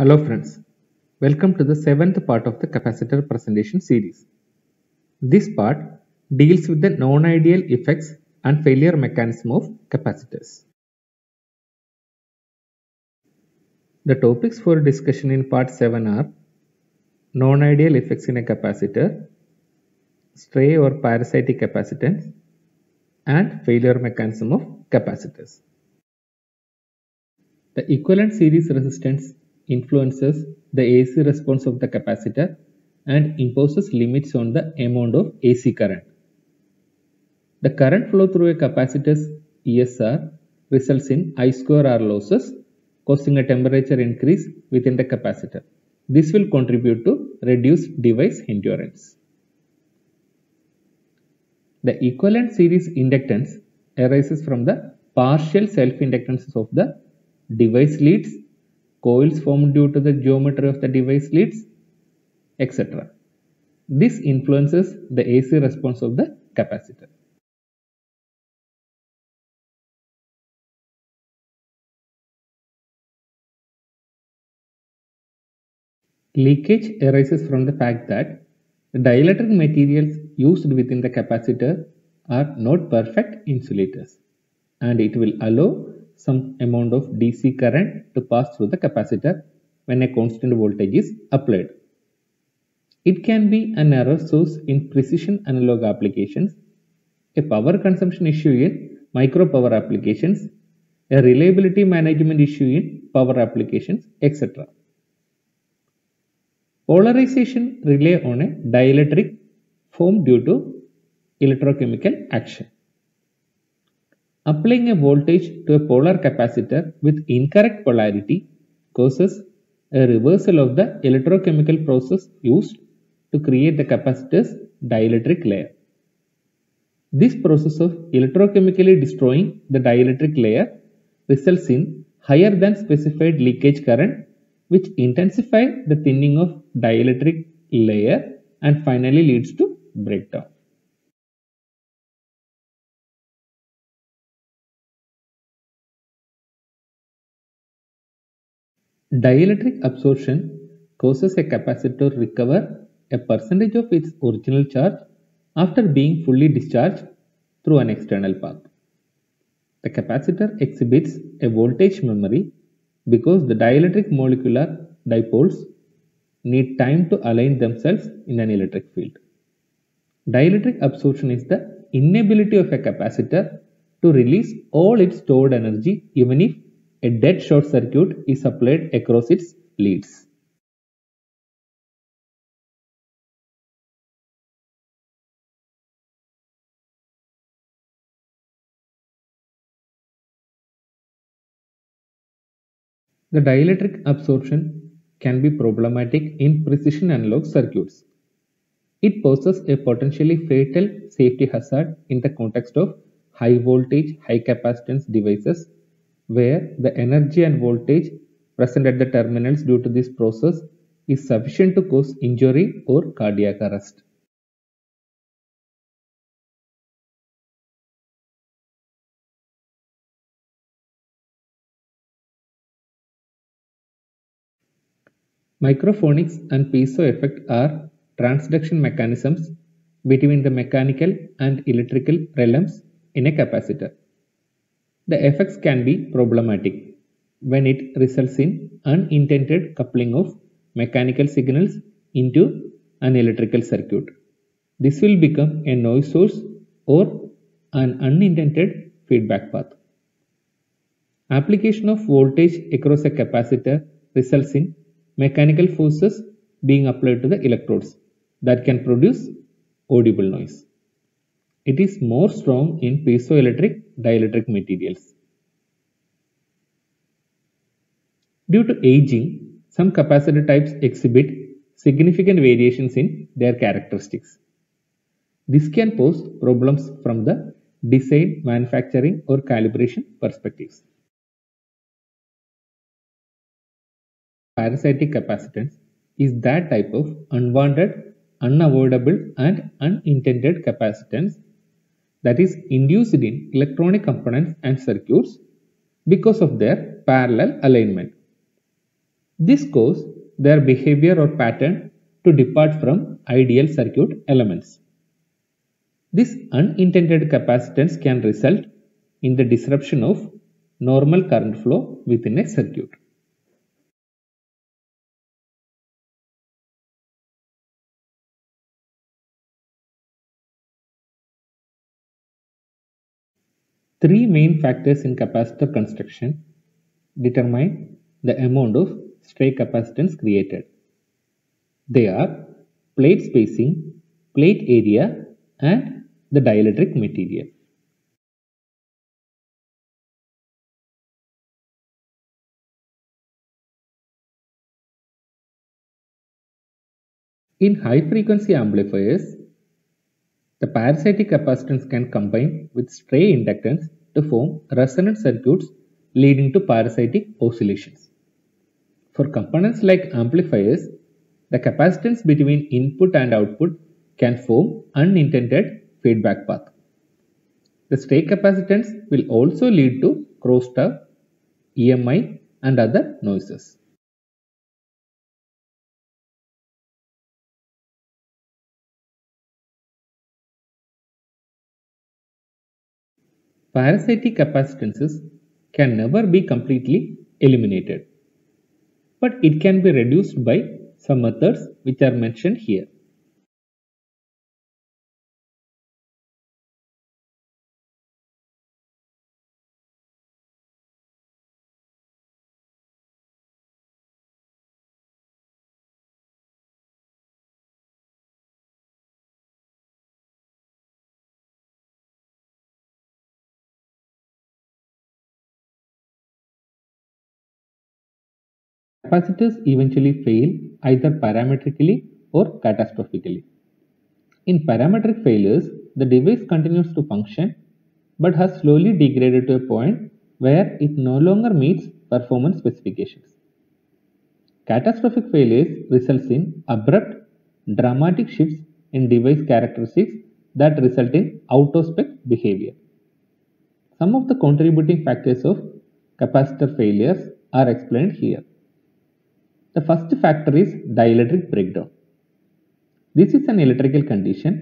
Hello friends, welcome to the seventh part of the capacitor presentation series. This part deals with the non-ideal effects and failure mechanism of capacitors. The topics for discussion in part 7 are non-ideal effects in a capacitor, stray or parasitic capacitance, and failure mechanism of capacitors. The equivalent series resistance influences the AC response of the capacitor and imposes limits on the amount of AC current. The current flow through a capacitor's ESR results in I square R losses causing a temperature increase within the capacitor. This will contribute to reduced device endurance. The equivalent series inductance arises from the partial self-inductances of the device leads coils formed due to the geometry of the device leads, etc. This influences the AC response of the capacitor. Leakage arises from the fact that the dielectric materials used within the capacitor are not perfect insulators and it will allow some amount of DC current to pass through the capacitor when a constant voltage is applied. It can be an error source in precision analog applications, a power consumption issue in micro power applications, a reliability management issue in power applications, etc. Polarization rely on a dielectric formed due to electrochemical action. Applying a voltage to a polar capacitor with incorrect polarity causes a reversal of the electrochemical process used to create the capacitor's dielectric layer. This process of electrochemically destroying the dielectric layer results in higher than specified leakage current which intensifies the thinning of dielectric layer and finally leads to breakdown. Dielectric absorption causes a capacitor to recover a percentage of its original charge after being fully discharged through an external path. The capacitor exhibits a voltage memory because the dielectric molecular dipoles need time to align themselves in an electric field. Dielectric absorption is the inability of a capacitor to release all its stored energy even if a dead short circuit is applied across its leads. The dielectric absorption can be problematic in precision analog circuits. It poses a potentially fatal safety hazard in the context of high voltage, high capacitance devices where the energy and voltage present at the terminals due to this process is sufficient to cause injury or cardiac arrest. Microphonics and piezo effect are transduction mechanisms between the mechanical and electrical realms in a capacitor. The effects can be problematic when it results in unintended coupling of mechanical signals into an electrical circuit. This will become a noise source or an unintended feedback path. Application of voltage across a capacitor results in mechanical forces being applied to the electrodes that can produce audible noise. It is more strong in piezoelectric dielectric materials. Due to aging, some capacitor types exhibit significant variations in their characteristics. This can pose problems from the design, manufacturing or calibration perspectives. Parasitic capacitance is that type of unwanted, unavoidable and unintended capacitance that is induced in electronic components and circuits because of their parallel alignment. This causes their behavior or pattern to depart from ideal circuit elements. This unintended capacitance can result in the disruption of normal current flow within a circuit. Three main factors in capacitor construction determine the amount of stray capacitance created. They are plate spacing, plate area and the dielectric material. In high frequency amplifiers, the parasitic capacitance can combine with stray inductance to form resonant circuits leading to parasitic oscillations. For components like amplifiers, the capacitance between input and output can form unintended feedback path. The stray capacitance will also lead to crosstalk, EMI and other noises. Parasitic capacitances can never be completely eliminated, but it can be reduced by some methods which are mentioned here. Capacitors eventually fail either parametrically or catastrophically. In parametric failures, the device continues to function but has slowly degraded to a point where it no longer meets performance specifications. Catastrophic failures results in abrupt, dramatic shifts in device characteristics that result in out-of-spec behavior. Some of the contributing factors of capacitor failures are explained here. The first factor is dielectric breakdown. This is an electrical condition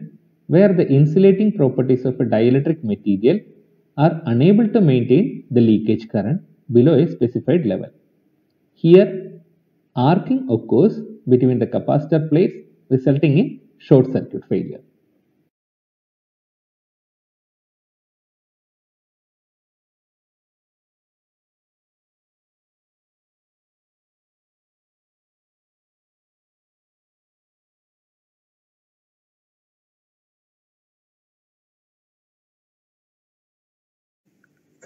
where the insulating properties of a dielectric material are unable to maintain the leakage current below a specified level. Here, arcing occurs between the capacitor plates resulting in short circuit failure.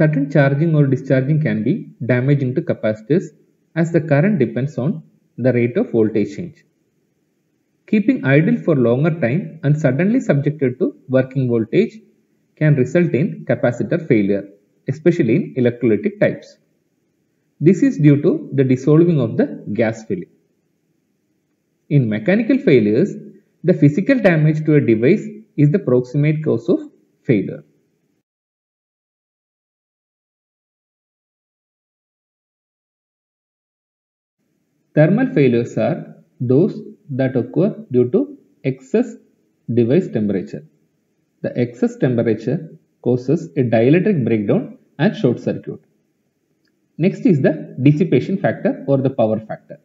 Sudden charging or discharging can be damaging to capacitors as the current depends on the rate of voltage change. Keeping idle for longer time and suddenly subjected to working voltage can result in capacitor failure, especially in electrolytic types. This is due to the dissolving of the gas film. In mechanical failures, the physical damage to a device is the proximate cause of failure. Thermal failures are those that occur due to excess device temperature. The excess temperature causes a dielectric breakdown and short circuit. Next is the dissipation factor or the power factor.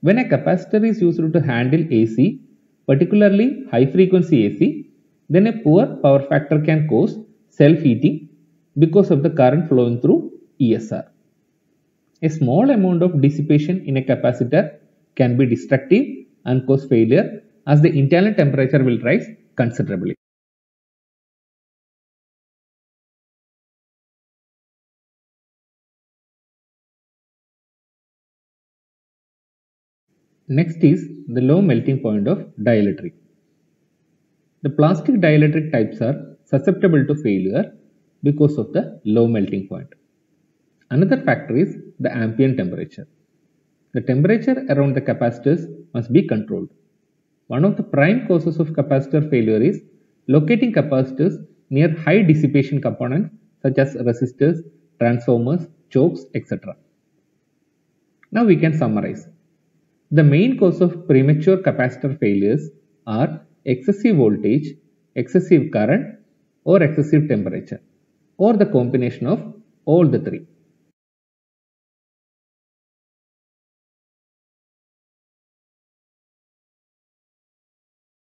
When a capacitor is used to handle AC, particularly high frequency AC, then a poor power factor can cause self-heating because of the current flowing through ESR. A small amount of dissipation in a capacitor can be destructive and cause failure as the internal temperature will rise considerably. Next is the low melting point of dielectric. The plastic dielectric types are susceptible to failure because of the low melting point. Another factor is the ambient temperature. The temperature around the capacitors must be controlled. One of the prime causes of capacitor failure is locating capacitors near high dissipation components such as resistors, transformers, chokes, etc. Now we can summarize. The main cause of premature capacitor failures are excessive voltage, excessive current or excessive temperature or the combination of all the three.